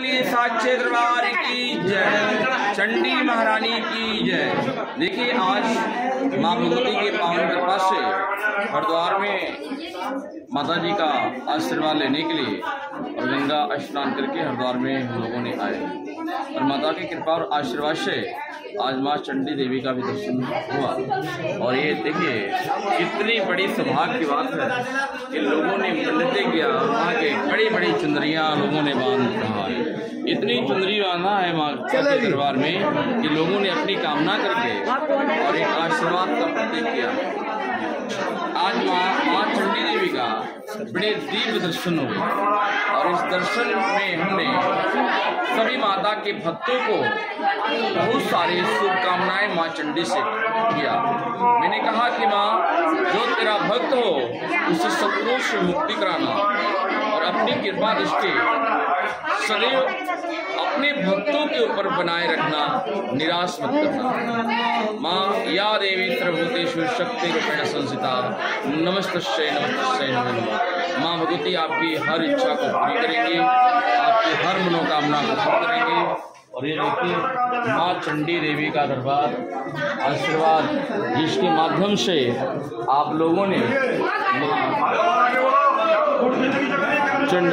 बोलिए साक्षे दरबार की जय। चंडी महारानी की जय। देखिए, आज माँ भगवती के पावन कृपा से हरिद्वार में माता जी का आशीर्वाद लेने के लिए गंगा स्नान करके हरिद्वार में हम लोगों ने आए। और माता की कृपा और आशीर्वाद से आज माँ चंडी देवी का भी दर्शन हुआ। और ये देखिए कितनी बड़ी सौभाग्य की बात है कि लोगों ने पंडित किया और वहाँ के बड़ी बड़ी चुंदरियाँ लोगों ने बाँध रहा है। इतनी चुंदरी बांधा है माँ के दरबार में कि लोगों ने अपनी कामना करके और एक आशीर्वाद का प्रतीक किया। आज माँ माँ बड़े दर्शन हुए और इस दर्शन में हमने सभी माता के भक्तों को बहुत सारी शुभकामनाएँ माँ चंडी से किया मैंने कहा कि माँ, जो तेरा भक्त हो, उसे शत्रु से मुक्ति कराना और अपनी कृपा दृष्टि सदैव अपने भक्तों के ऊपर बनाए रखना निराश मत करना। माँ या देवी सर्वभूतेश्वर शक्ति रूपेण संसिता नमस्त नमस्त नमः। माँ भगवती आपकी हर इच्छा को पूरी करेंगी, आपकी हर मनोकामना को पूरी करेंगे। और ये देखिए, माँ चंडी देवी का दरबार, आशीर्वाद जिसके माध्यम से आप लोगों ने चंड